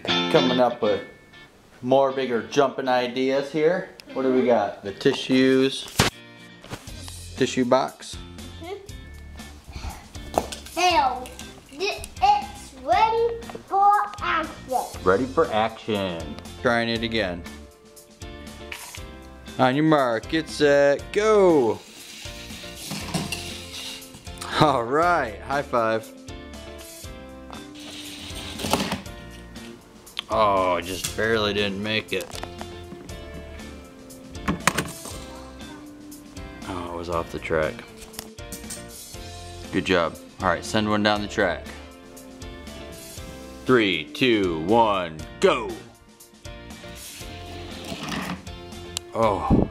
coming up with more bigger jumping ideas here. What do we got? The tissues, tissue box. Hell, it's ready for action. Ready for action. Trying it again. On your mark, get set, go. All right, high five. Oh, I just barely didn't make it. Oh, it was off the track. Good job. All right, send one down the track. Three, two, one, go! Oh.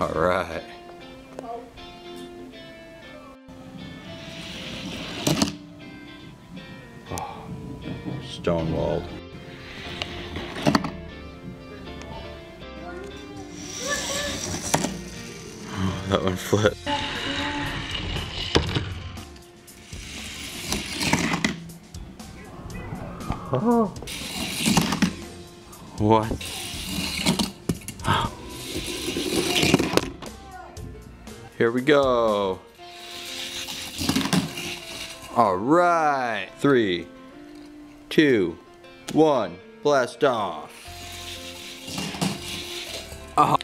All right. Stonewalled. Oh, that one flipped. Oh. What? Here we go. All right. Three, two, one, blast off. Oh.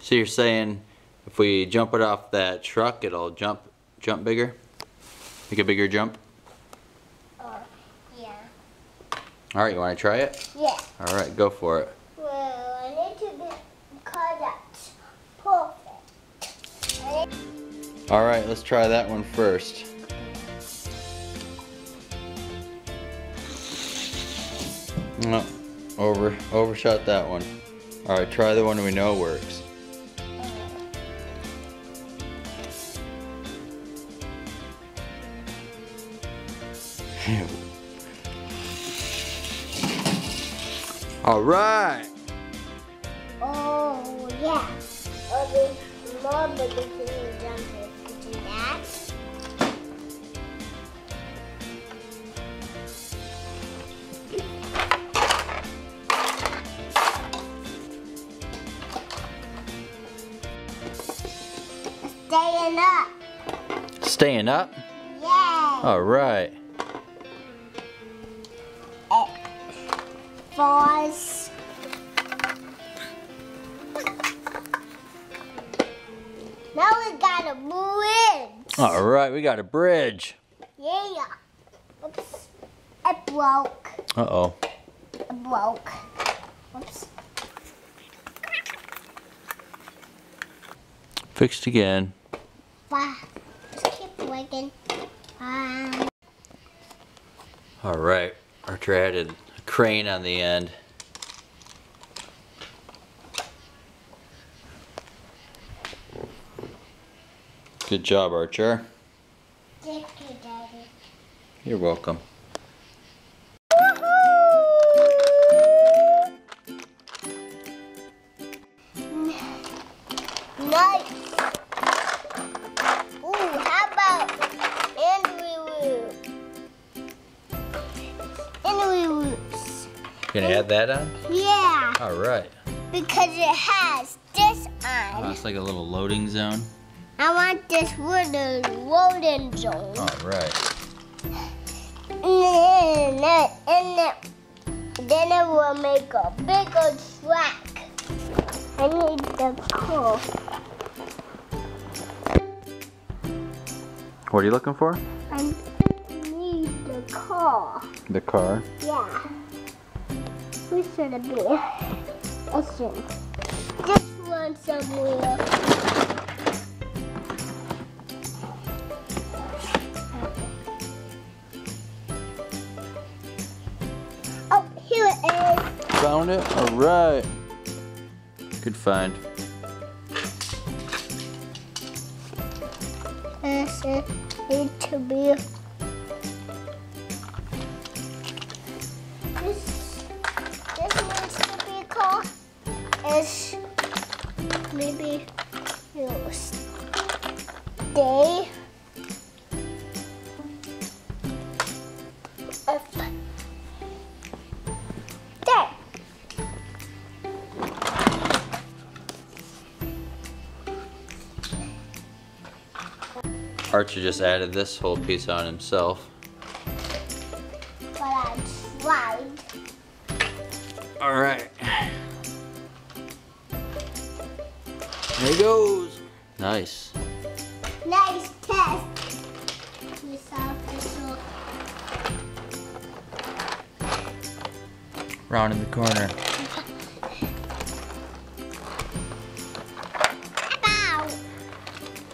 So you're saying if we jump it off that truck, it'll jump, jump bigger? Make a bigger jump? Uh, yeah. All right, you want to try it? Yeah. All right, go for it. Well, I need to get because that's perfect. All right, let's try that one first. No, over, overshot that one. All right, try the one we know works. All right. Oh, yeah. Okay, more bigger than jump do that. Staying up. Staying up. Yeah. All right. Falls. Now we got a bridge. All right, we got a bridge. Yeah. Oops. It broke. Uh oh. It broke. Oops. Fixed again. Bye. Just keep working. Um, All right. Archer added a crane on the end. Good job, Archer. you, Daddy. You're welcome. Add that on? Yeah, All right. because it has this Oh, on. it's like a little loading zone. I want this wooden loading zone. All right. And then, and then, then it will make a bigger track. I need the car. What are you looking for? I need the car. The car. Yeah. Who should it be? Listen. This one somewhere. Oh, here it is. Found it? All right. Good find. This is need to be. Archer just added this whole piece on himself. But I tried. All right. There he goes. Nice. Nice test. We saw this one. Round in the corner. Ow!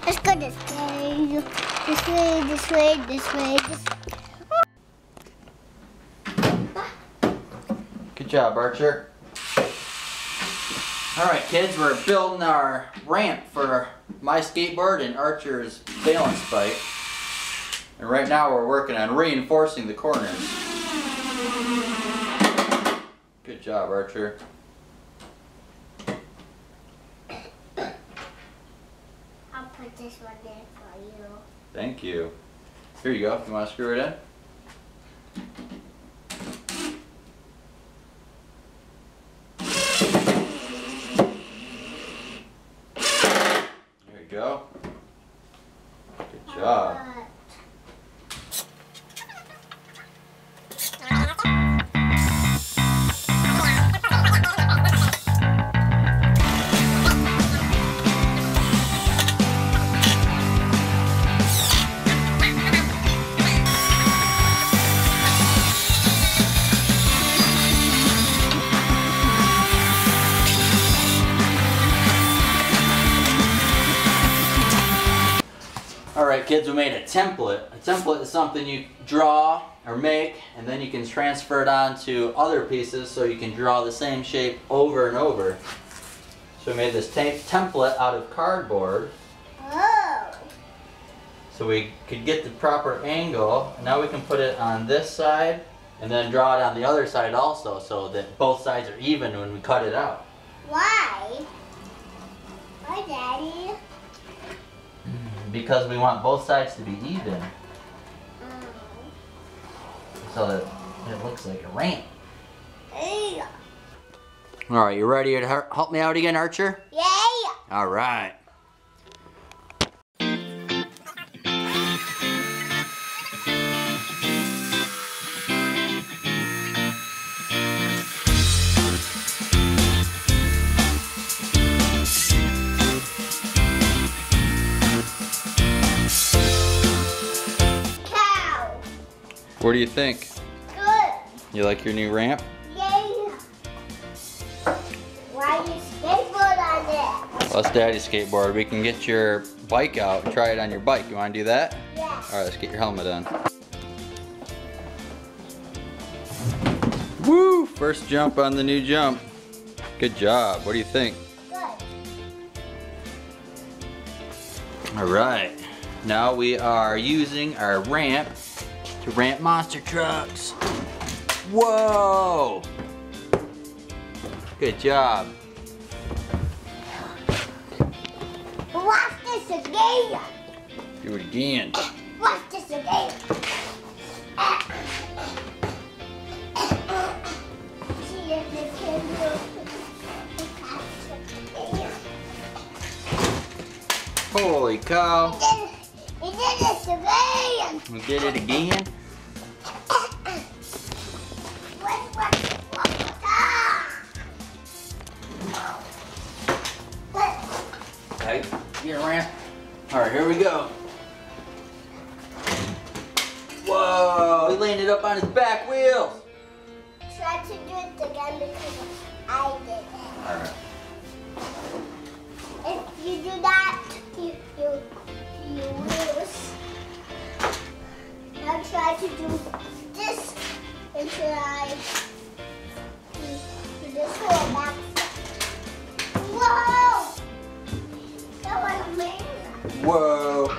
Let's go this way. This way, this way, this way, this Good job, Archer. All right, kids, we're building our ramp for my skateboard and Archer's balance bike. And right now we're working on reinforcing the corners. Good job, Archer. I'll put this one there you. Thank you. Here you go. You want to screw it in? There you go. Kids, we made a template. A template is something you draw or make and then you can transfer it onto other pieces so you can draw the same shape over and over. So we made this template out of cardboard Oh. so we could get the proper angle. Now we can put it on this side and then draw it on the other side also so that both sides are even when we cut it out. Why? Why, Daddy? Because we want both sides to be even Mm. so that it looks like a ramp. Hey. All right, you ready to help me out again, Archer? Yeah. All right. What do you think? Good. You like your new ramp? Why you skateboard on it? Well, that's Daddy's skateboard. We can get your bike out and try it on your bike. You want to do that? Yeah. All right, let's get your helmet on. Woo! First jump on the new jump. Good job. What do you think? Good. All right. Now we are using our ramp to ramp monster trucks. Whoa! Good job. Watch this again. Do it again. Watch this again. See if they can do it. Holy cow. We did this again. We did it again. Okay, get a ramp. All right, here we go. Whoa, he landed up on his back wheels. Try to do it again because I did it. All right. If you do that, you you you lose. Now try to do this and try Whoa.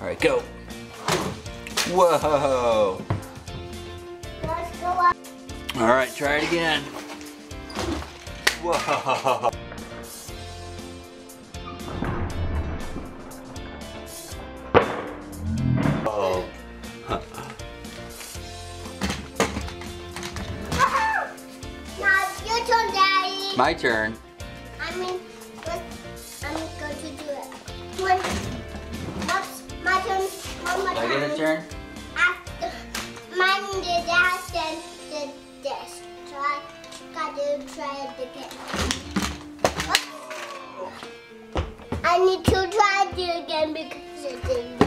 All right, go. Whoa. All right, try it again. Whoa. My turn. I mean? I'm going to do it. One. Oops, my turn. One more Did I get a turn? After mine did that, then did this. Try. Gotta try it again. I need to try it again because it didn't.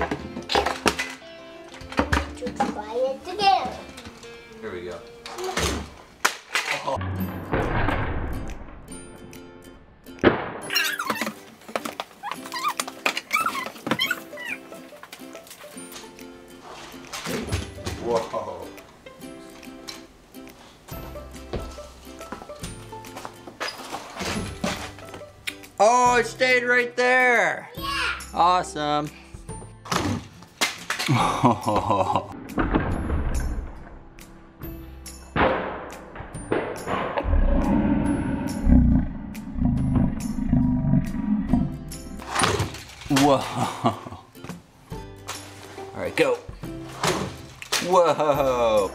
I need to try it again. Here we go. Whoa. Stayed right there. Yeah. Awesome. Whoa. All right, go. Whoa.